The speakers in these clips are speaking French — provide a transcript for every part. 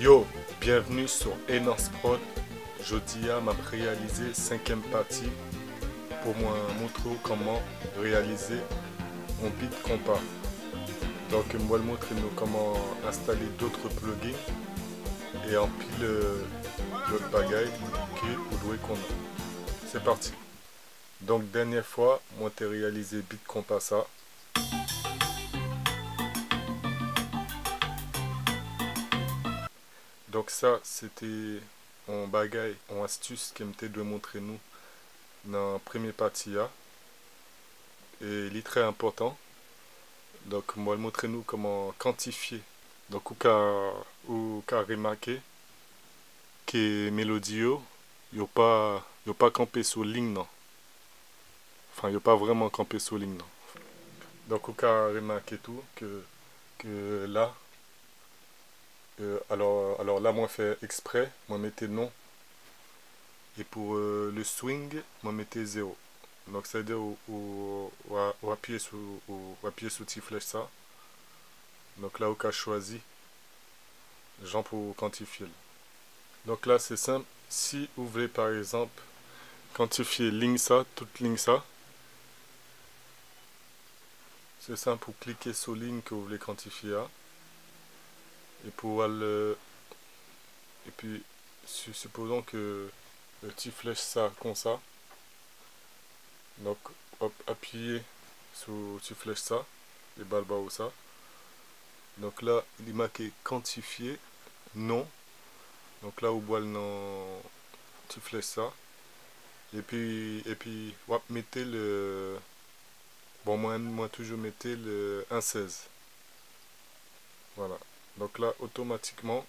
Yo, bienvenue sur Enance Prod. Jodia m'a réalisé cinquième partie pour moi montrer comment réaliser mon beat compas. Donc je vais montrer comment installer d'autres plugins et en pile d'autres bagailles que vous qu'on a. C'est parti. Donc dernière fois, moi j'ai réalisé beat compas ça. Donc ça, c'était un bagage, une astuce qui m'était de montrer nous dans la première partie là. Et il est très important. Donc moi je montrer nous comment quantifier. Donc ou qu'à ou remarquer que mélodie yo pas yo pas campé sur ligne non. Enfin yo pas vraiment campé sur ligne non. Donc ou qu'à remarquer tout que que là alors, alors là, moi, fait exprès, moi, mettez non. Et pour euh, le swing, moi, mettez 0. Donc, c'est-à-dire, on va appuyer sur, appuyer sur petit flèche ça. Donc là, au cas choisi, genre pour quantifier. Donc là, c'est simple. Si vous voulez, par exemple, quantifier ligne ça, toute ligne ça, c'est simple pour cliquer sur ligne que vous voulez quantifier. Là et pour le et puis supposons que le petit flèche ça comme ça. Donc hop appuyer sur petit flèche ça les balles bas ou ça. Donc là il est marqué quantifier non. Donc là boit le nom petit flèche ça. Et puis et puis hop, mettez le bon moi moi toujours mettez le 1.16 voilà donc là, automatiquement,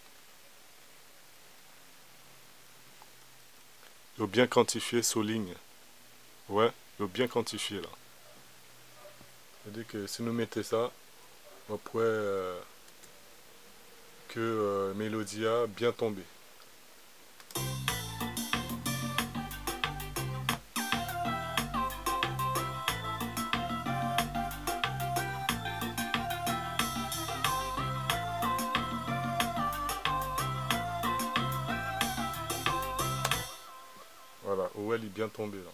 il faut bien quantifier sous ligne. Ouais, il faut bien quantifier là. C'est-à-dire que si nous mettons ça, on pourrait euh, que euh, Melodia bien tomber. Tombée là.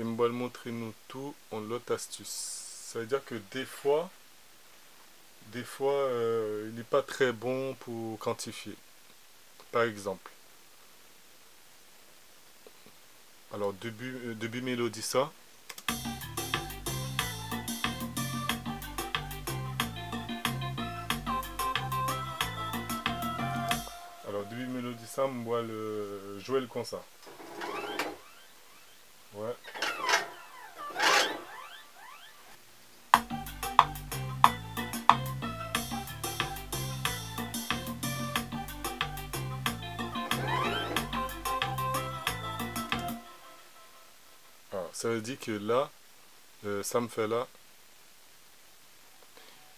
Et montrer nous tout en l'autre astuce. Ça veut dire que des fois, des fois, euh, il n'est pas très bon pour quantifier. Par exemple. Alors, début, euh, début mélodie ça. Début mélodie ça, moi le ça. Ouais. Alors, ça veut dire que là, euh, ça me fait là,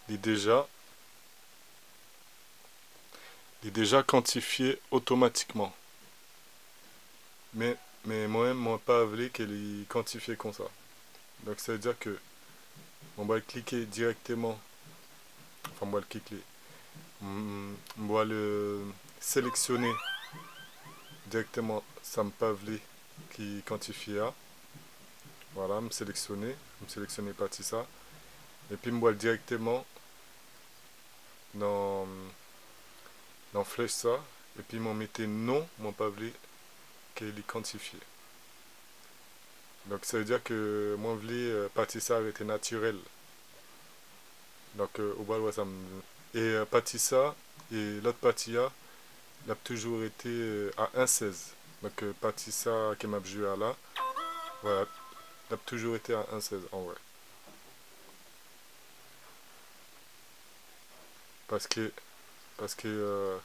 il est déjà est déjà quantifié automatiquement. Mais, mais moi-même, moi pas voulu qu'elle est quantifiée comme ça. Donc ça veut dire que on va cliquer directement. Enfin, on va le cliquer. On va le sélectionner directement. Ça me pas qui quantifie là. Voilà, me sélectionner. Me sélectionner partie ça. Et puis, me directement dans dans flèche ça et puis m'en mettez non mon pavé qu'elle est quantifié donc ça veut dire que mon voulais euh, partie ça été naturel donc euh, au bas ça et euh, partie et l'autre partie là il a toujours été euh, à 1,16 donc euh, partie ça qui m'a joué à là. Voilà. Il a toujours été à 1,16 en vrai. Parce que parce que euh,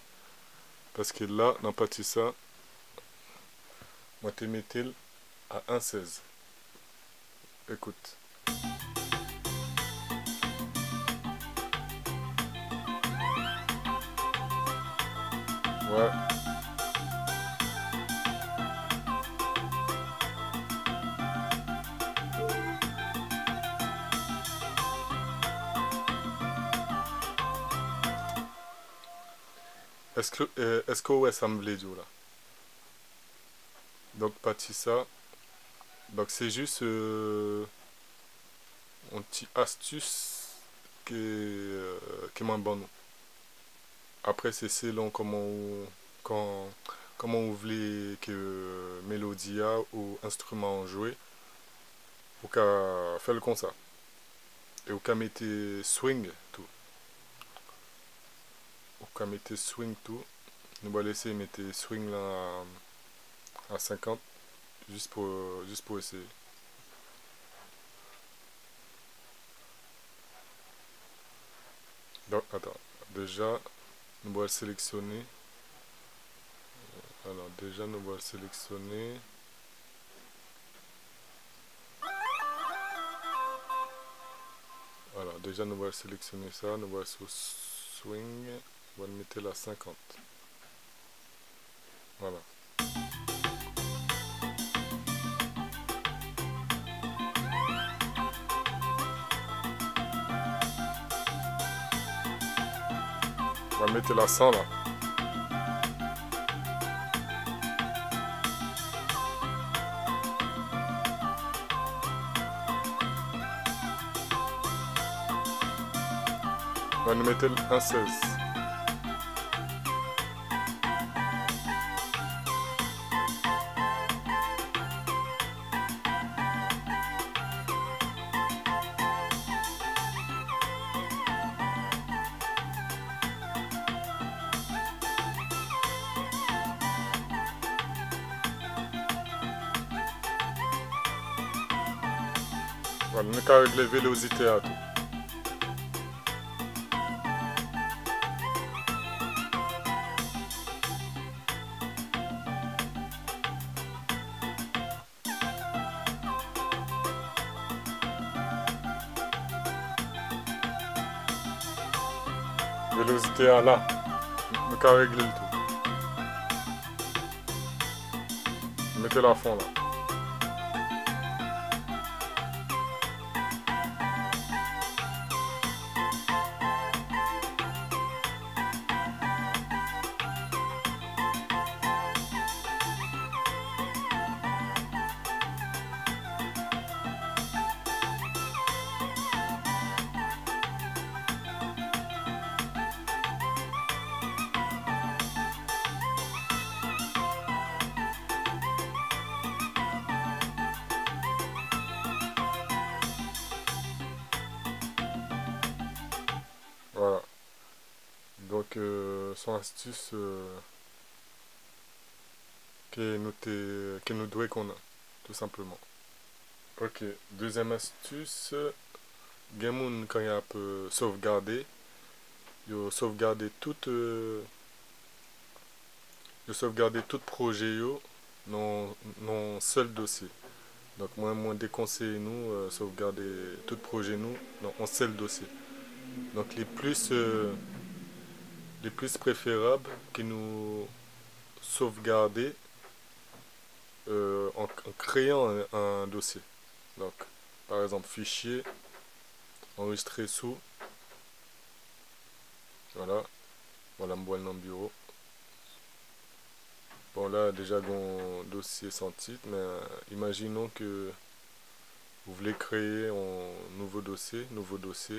parce que là dans ça mettais à 1,16 écoute. Ouais plaît là? Donc parti ça donc c'est juste euh, une petite astuce qui euh, qui bonne après c'est selon comment quand comment vous voulez que mélodia ou instrument jouer ou qu'à faire comme ça et ou qu'à mettre swing tout qu'à mettre swing tout nous va laisser mettre swing là à 50 juste pour juste pour essayer. Donc attends déjà nous allons sélectionner. Alors déjà nous allons sélectionner. Voilà déjà nous allons sélectionner ça nous allons sur swing on va le mettre là 50 voilà On va mettre la 100 là. On va nous mettre un 16. Voilà, nous avons régler la vélocité à tout. Vélocité à là. Régler le tout. Mettez la fond là. Ok, deuxième astuce, Gamoun quand il y a un peu sauvegardé, il a sauvegardé tout, euh, il a sauvegardé tout projet yo dans dans seul dossier. Donc moi, moi déconseille nous euh, sauvegarder tout projet nous dans un seul dossier. Donc les plus euh, les plus préférables que nous sauvegarder euh, créant un, un dossier. Donc par exemple fichier enregistrer sous. Voilà. Voilà moi dans le bureau. Bon là déjà mon dossier sans titre mais euh, imaginons que vous voulez créer un nouveau dossier nouveau dossier.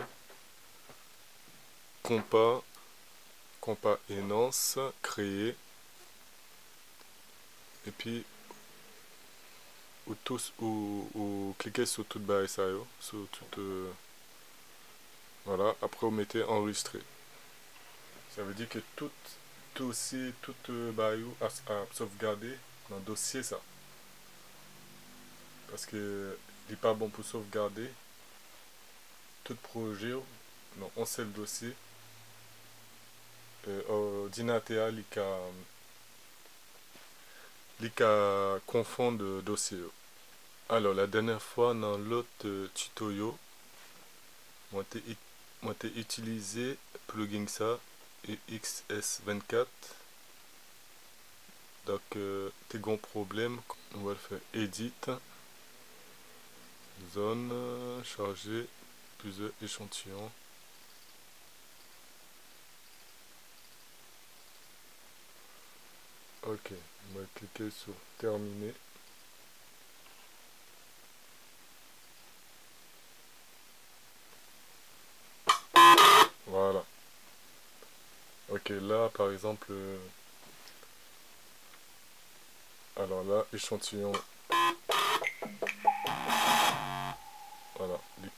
Compas compas enance créer. Et puis ou tous ou, ou cliquez sur toute barre ça yo, sur toute euh, voilà. Après vous mettez enregistrer. Ça veut dire que tout aussi tout euh, à, sauvegarder dans le dossier ça. Parce que il n'est pas bon pour sauvegarder. Tout projet dans un seul dossier. Euh, ordinateur il confondre dossier. Alors la dernière fois dans l'autre euh, tuto moi t'ai utilisé plugin ça XS24 donc euh, t'es grand problème on va le faire edit zone charger plusieurs échantillons. Ok on va cliquer sur terminer voilà là par exemple euh, alors là échantillon. Voilà il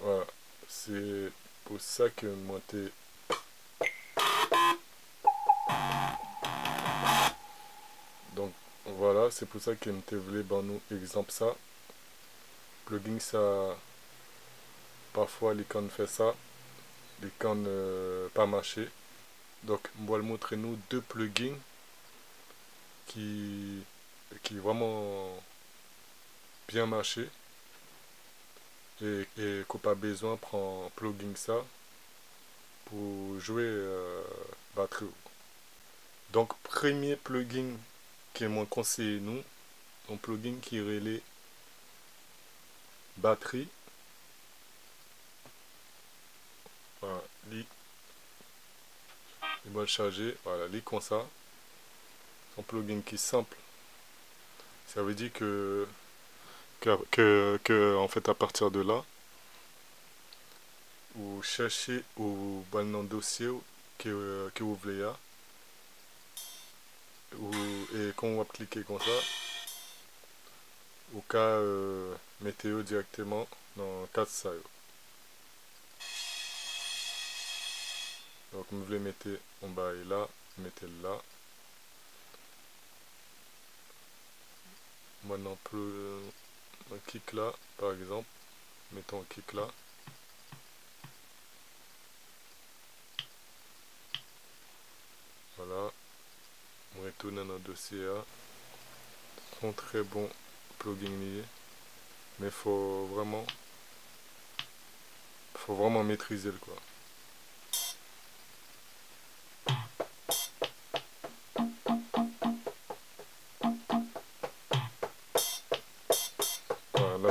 voilà c'est pour ça que moi t'es donc voilà c'est pour ça que me voulait ben nous exemple ça. Plugin ça parfois l'icône fait ça l'icône euh, pas marché donc on va montrer nous deux plugins qui qui vraiment bien marché et, et qu'on pas besoin prendre plugin ça pour jouer euh, batterie. Donc premier plugin qui est moins conseillé nous un plugin qui relais batterie voilà lit il va le charger voilà lit comme ça. Un plugin qui est simple. Ça veut dire que que, que, en fait à partir de là vous cherchez au bon dossier que, que vous voulez et quand on va cliquer comme ça au cas euh, météo directement dans 4 ça donc vous voulez mettre en bas et là mettez là. Maintenant plus un kick là par exemple. Mettons un kick là. Voilà. On retourne dans notre dossier là sont très bons plugins liés mais faut vraiment faut vraiment maîtriser le quoi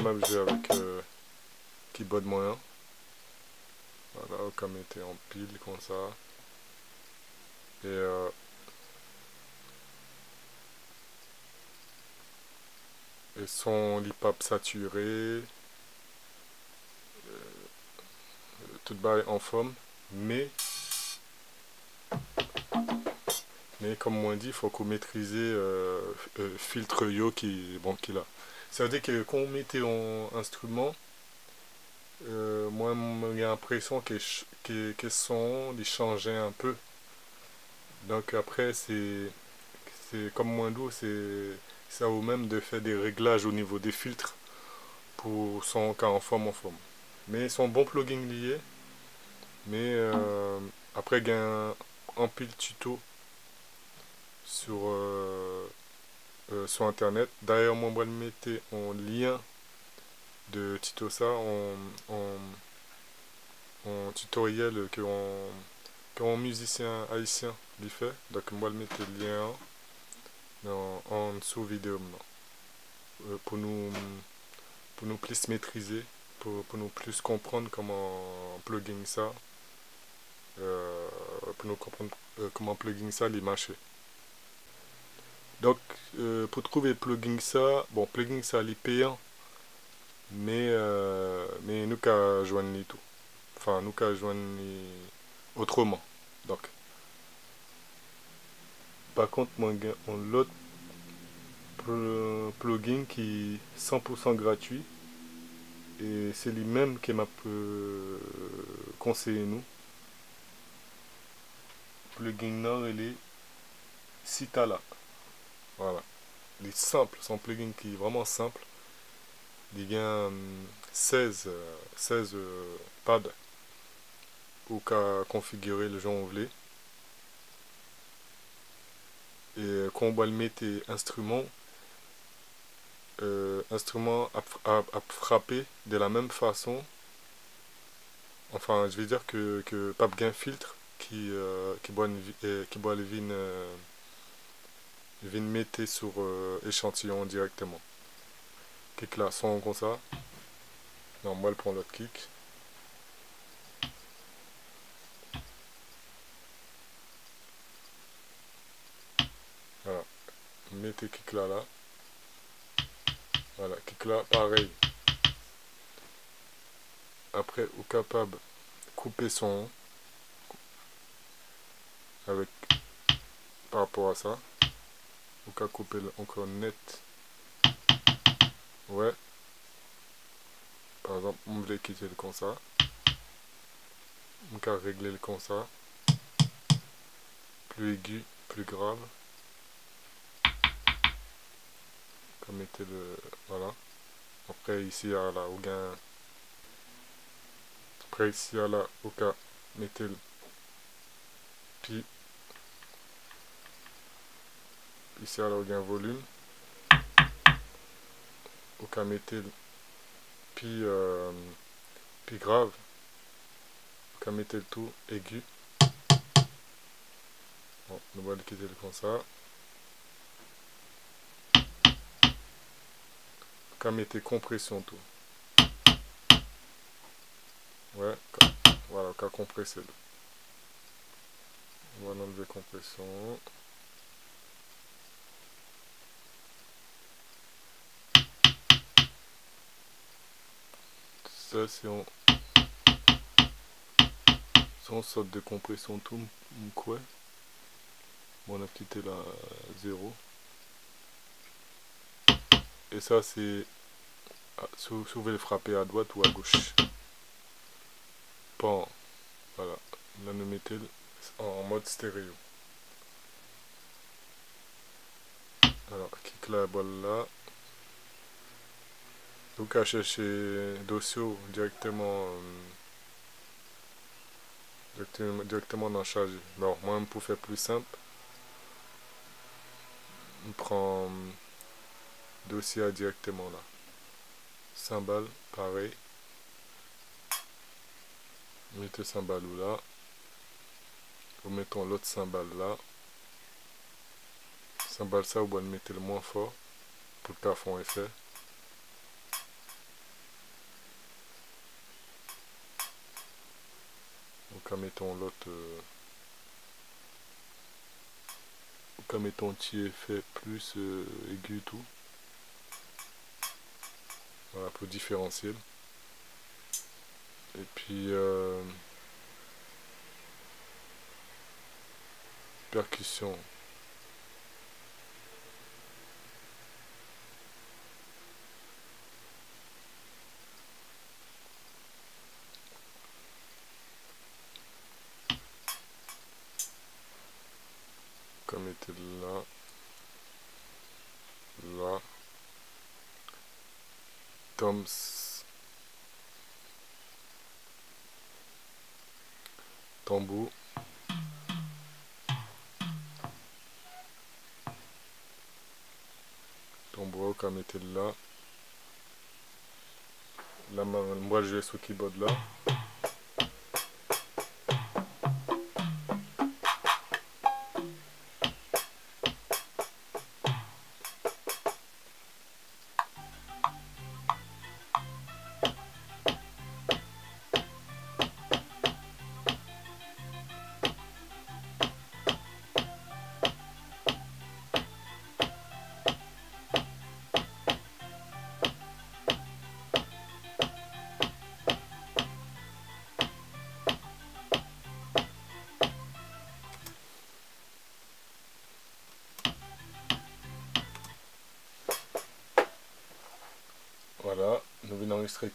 la même jeu avec euh, keyboard moyen. Voilà, comme était en pile comme ça. Et euh, son lipap saturé. Euh, tout bas en forme. Mais mais comme on dit, il faut qu'on maîtrise euh, filtre yo qui bon qui là. Ça veut dire que quand on mettait en instrument, euh, moi j'ai l'impression que, que, que son changeait un peu. Donc après c'est comme moins doux, c'est ça vaut même de faire des réglages au niveau des filtres pour son cas en forme en forme. Mais ils sont bons plugins liés. Mais euh, après il y a un, pile tuto sur euh, euh, sur internet. D'ailleurs, moi, je vais mettre en lien de Titosa en, en, en tutoriel que un musicien haïtien lui fait. Donc, moi, je vais mettre le lien dans, en dessous vidéo euh, pour nous pour nous plus maîtriser pour, pour nous plus comprendre comment plugin ça euh, pour nous comprendre comment plugin ça les marcher donc, euh, pour trouver plugin ça, bon, plugin ça, il est payant, mais, euh, mais nous qu'à joindre tout. Enfin, nous qu'à joindre autrement. Donc, par contre, moi, on l'autre plugin qui est 100% gratuit et c'est lui-même qui m'a conseillé nous. Plugin Nord, il est Citala. Voilà. Il est simple, son plugin qui est vraiment simple. Il y a 16, 16 pads pour configurer le genre voulez. Et quand on va le mettre instrument, euh, instrument à, frapper de la même façon. Enfin, je vais dire que, que filtre qui, euh, qui boit, une, qui boit vin mettre sur euh, échantillon directement. Kick là, son comme ça. Non, moi, prend l'autre kick. Voilà. Mettez kick là, là. Voilà, kick là, pareil. Après, ou capable couper son avec par rapport à ça. Ou qu'à couper encore net. Ouais. Par exemple, on voulait quitter le comme ça. On peut régler le comme ça. Plus aigu, plus grave. Comme était le. Voilà. Après ici à la gain. Après ici à la au cas mettez le puis ici à la au gain volume. Au cas mettez le puis euh, puis grave. Au cas mettez le tout aigu. Bon, on va le quitter comme ça. Quand mettez compression tout. Ouais, voilà, qu'à compresser. On va enlever compression. Ça, c'est on, si on saute de compression tout, quoi. Bon, on a quitté la 0. Et ça, c'est si vous pouvez le frapper à droite ou à gauche. Bon, voilà. Là, nous mettons en mode stéréo. Alors, clique la balle là. Donc, à chercher Dossio directement, euh, directement, dans charge. Bon, moi, pour faire plus simple, on prend dossier directement là. Cymbale, pareil. Mettez cymbale là. Vous mettons l'autre cymbale là. Cymbale ça, vous mettre le moins fort pour le plafond effet. Donc mettons l'autre euh, comme mettons petit effet plus euh, aigu tout. Voilà pour différentiel et puis euh, percussion comme était là là toms tambour tambour était là. Moi je vais sur keyboard là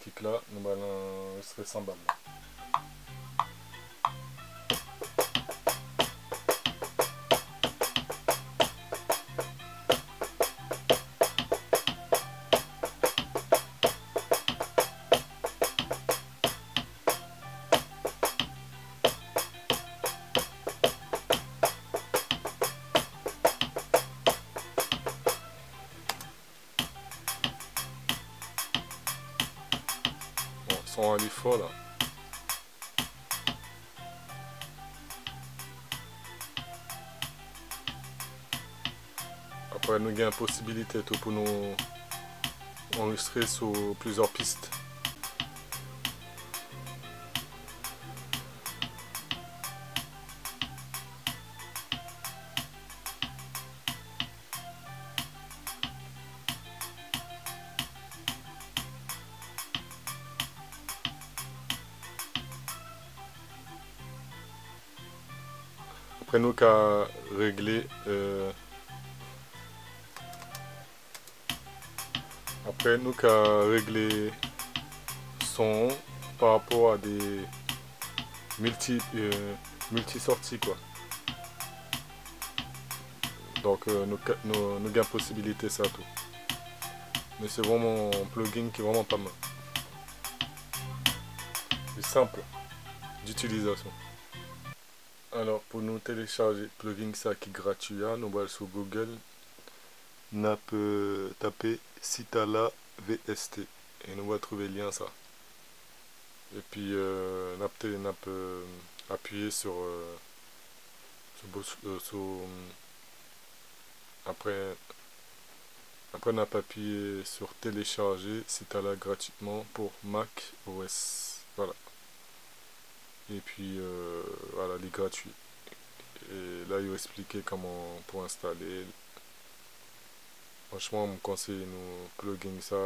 kick là, nous allons enregistrer 100 balles. son elle est fort là. Après nous avons possibilité tout pour nous enregistrer sur plusieurs pistes. Nous qu'à régler euh, après nous qu'à régler son par rapport à des multi euh, multi sorties quoi. Donc euh, nous, nous, nous possibilité ça tout. Mais c'est vraiment un plugin qui est vraiment pas mal. Simple d'utilisation alors pour nous télécharger plugin ça qui est gratuit nous allons sur google n'a peut taper Citala VST et nous allons trouver le lien ça et puis euh, n'a peut appuyer sur, euh, sur, sur après, après on a appuyé sur télécharger, c'est là gratuitement pour Mac OS. Voilà. Et puis euh, voilà, il est gratuit. Et là, il va expliquer comment pour installer. Franchement, on conseille nous plugin ça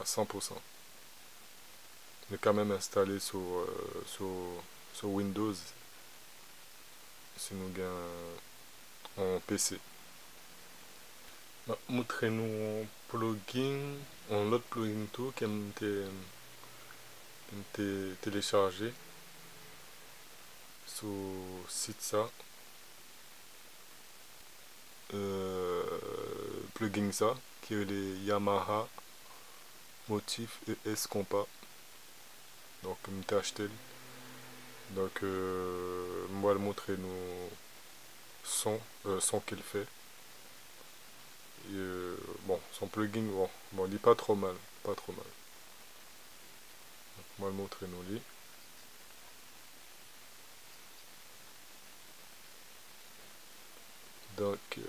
à 100%. Mais quand même installé sur, euh, sur, sur Windows. Si nous gagnons en PC. Montrez-nous un plugin, un autre plugin tout qui été téléchargé sur site ça. Euh, plugin ça qui est les Yamaha Motif ES Compa donc je acheté donc euh, moi le montrer nous son, euh, son qu'il fait. Euh, bon, son plugin, bon, bon, dit pas trop mal, pas trop mal. Moi, le montrer nous lit. Donc, euh,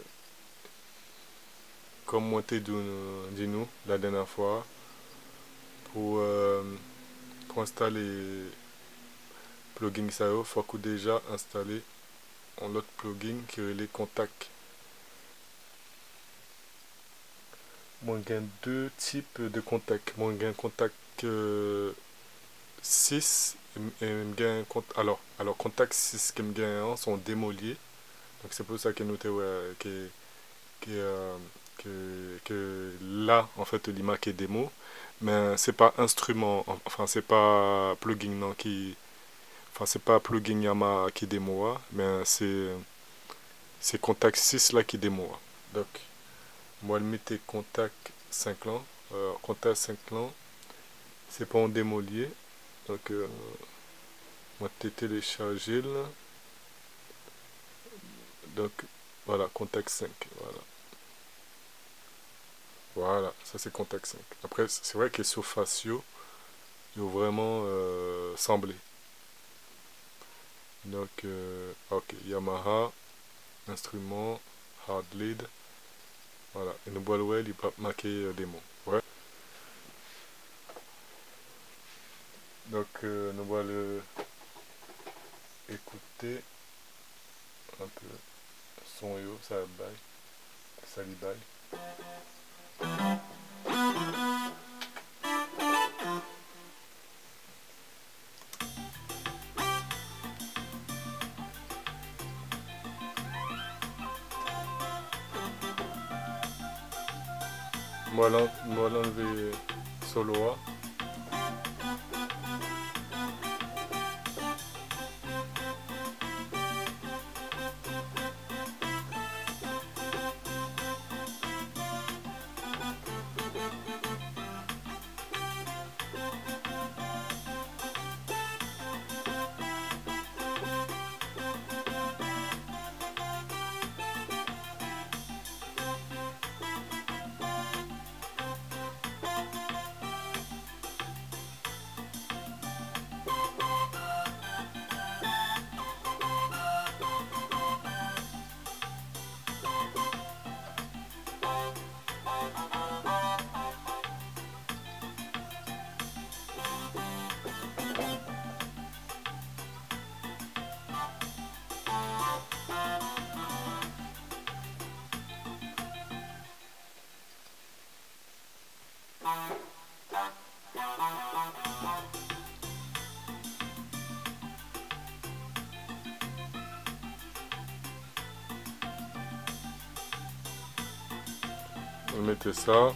comme moi t'ai dit nous la dernière fois, pour, pour installer plugin ça, il faut déjà installer l'autre plugin qui est les contacts. Moi, j'ai deux types de contacts. Moi, j'ai un contact 6 et un alors alors contact 6 qui me sont démoliés. Donc c'est pour ça que nous que, que, euh, que, que, là en fait l'ima est démo. Mais c'est pas instrument enfin c'est pas plugin non qui enfin c'est pas plugin Yamaha qui démo mais c'est c'est contact 6 là qui démo donc moi je mettais contact 5 ans euh, contact 5 ans c'est pas en démolier donc moi j'ai téléchargé là donc voilà contact 5 voilà. Voilà ça c'est contact 5 après c'est vrai que sur Facio il faut vraiment euh, sembler donc euh, ok Yamaha instrument hard lead. Voilà et nous voit il peut marquer euh, des mots ouais donc euh, nous allons écouter un peu. Son yo ça baille. Ça lui baille. Moi l'enlever solo vous mettez ça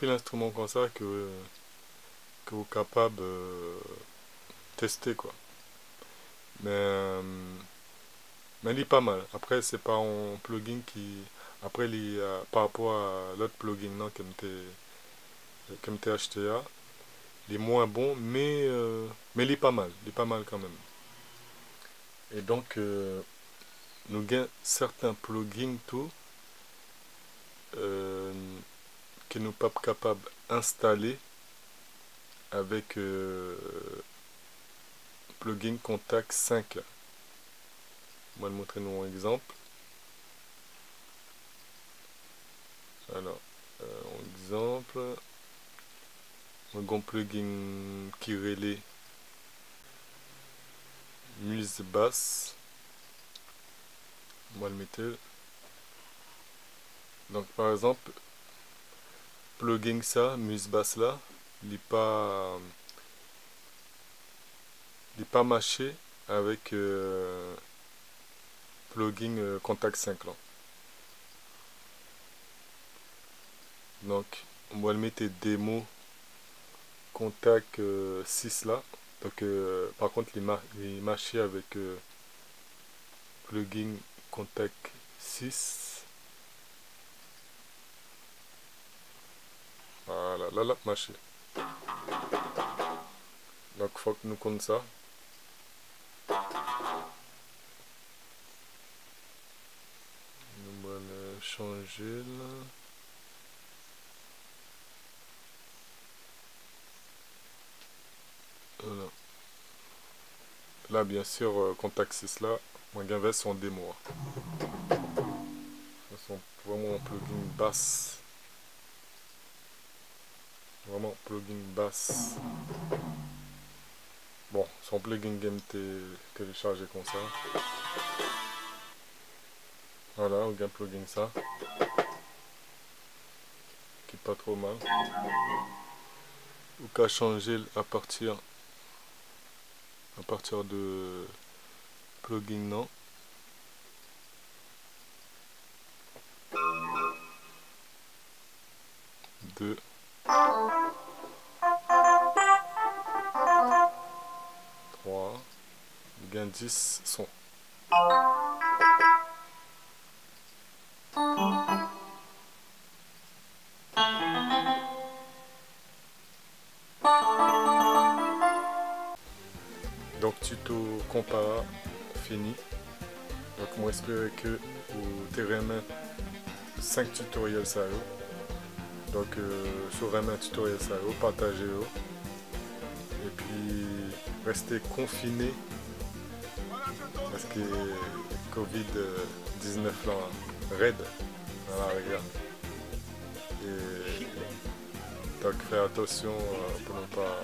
L'instrument comme ça que, que vous êtes capable de euh, tester quoi. Mais, euh, mais il est pas mal. Après, c'est pas un plugin qui. Après, il par rapport à l'autre plugin non, que m'ai acheté là, il est moins bon, mais, euh, mais il est pas mal. Il est pas mal quand même. Et donc, nous avons certains plugins tout euh, que nous pas capables d'installer avec euh, plugin contact 5 On va montrer nous un exemple. Alors euh, exemple un grand plugin qui relaie muse basse va le mettre. Donc par exemple, plugin ça, basse là, il n'est pas, il pas mâché avec euh, plugin euh, Contact 5 là. Donc on va le mettre démo Contact 6 euh, là. Donc par contre il est mâché avec plugin Contact 6 Voilà, là, là, marché. Donc, il faut que nous compte ça. Nous allons changer là. Voilà. Là, bien sûr, euh, contact 6 là, moi, gain son démo. C'est vraiment un plugin basse vraiment plugin basse. Bon son plugin game téléchargé comme ça. Voilà on gagne plugin ça. Qui est pas trop mal. Ou qu'à changer à partir à partir de plugin non? 2 10 son. Donc tuto compara fini. Donc moi j'espère que vous terrez 5 tutoriels ça Donc euh, sur un tutoriel ça partagez-le. Et puis restez confinés parce que Covid-19 là, raide dans la rivière. Et donc faire attention euh, pour ne pas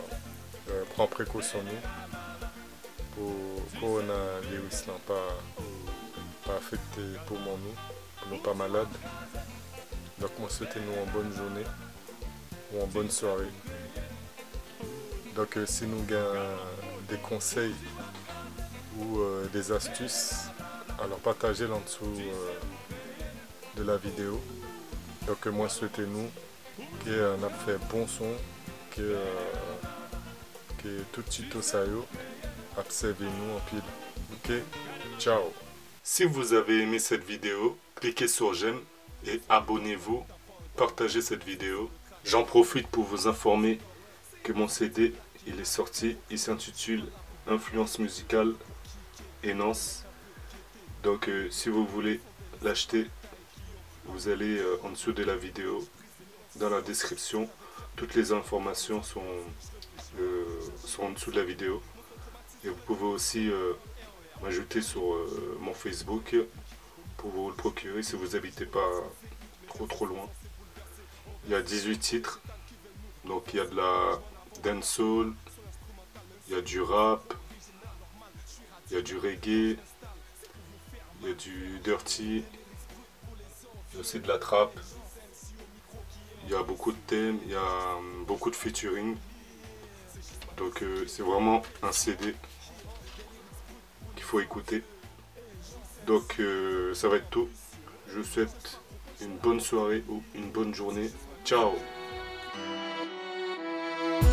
euh, prendre précaution nous pour coronavirus là pas, pas affecter pour nous, pour nous pas malades. Donc moi souhaite nous en bonne journée ou en bonne soirée. Donc euh, si nous avons des conseils ou euh, des astuces, alors partagez en dessous euh, de la vidéo. Donc moi souhaitez-nous qu'on a fait bon son, que, euh, que tout tuto ça observez-nous en pile. Ok, ciao. Si vous avez aimé cette vidéo, cliquez sur j'aime et abonnez-vous, partagez cette vidéo. J'en profite pour vous informer que mon CD il est sorti, il s'intitule Influence musicale Donc si vous voulez l'acheter, vous allez en dessous de la vidéo, dans la description, toutes les informations sont, sont en dessous de la vidéo. Et vous pouvez aussi m'ajouter sur mon Facebook pour vous le procurer si vous n'habitez pas trop trop loin. Il y a 18 titres. Donc il y a de la dancehall, il y a du rap, il y a du reggae, il y a du dirty, il y a aussi de la trap. Il y a beaucoup de thèmes, il y a hum, beaucoup de featuring. Donc euh, c'est vraiment un CD qu'il faut écouter. Donc euh, ça va être tout. Je vous souhaite une bonne soirée ou une bonne journée. Ciao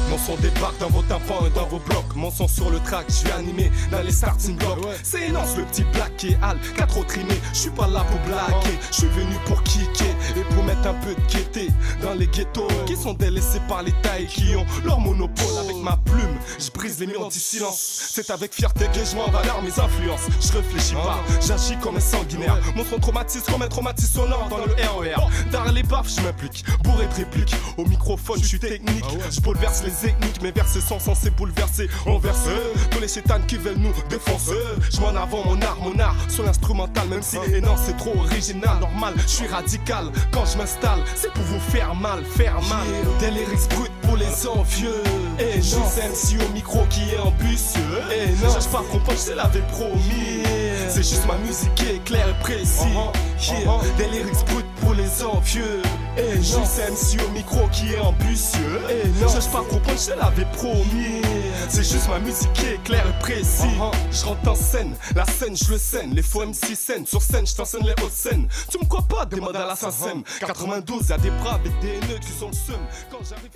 mon son débarque dans vos tympans et dans vos blocs. Mon son sur le track, je suis animé dans les starting blocks. C'est énorme le petit black qui est hal, qu'à trop trimé. Je suis pas là pour blaguer, je suis venu pour kicker et pour mettre un peu de gaieté dans les ghettos qui sont délaissés par les tailles qui ont leur monopole. Avec ma plume, je brise les murs du silence. C'est avec fierté que je m'en valeur mes influences. Je réfléchis pas, j'agis comme un sanguinaire. Mon son traumatise comme un traumatisme sonore dans le RER. Dans les baffes, je m'implique, bourré de répliques. Au microphone, je suis technique, je bouleverse les mes versets sont censés bouleverser, renverser tous les chétanes qui veulent nous défoncer. Je m'en avant mon art, mon art sur l'instrumental, même si et non c'est trop original, normal. Je suis radical quand je m'installe, c'est pour vous faire mal, faire mal. Des lyrics pour les envieux. Et non, c'est MC au micro qui est ambitieux. Et non, cherche pas comprendre, je te l'avais promis. C'est juste ma musique qui est claire et précis. Des lyrics bruts pour les envieux. Et non, c'est MC au micro qui est ambitieux. Et non, cherche pas comprendre, je te l'avais promis. C'est juste ma musique qui est claire et précis. Je rentre en scène, la scène, je le scène. Les faux MC scène, sur scène, je t'enseigne les hautes scènes. Tu me crois pas, des modes à l'assassin. 92, y'a des bras avec des nœuds qui sont le seum. Quand j'arrive,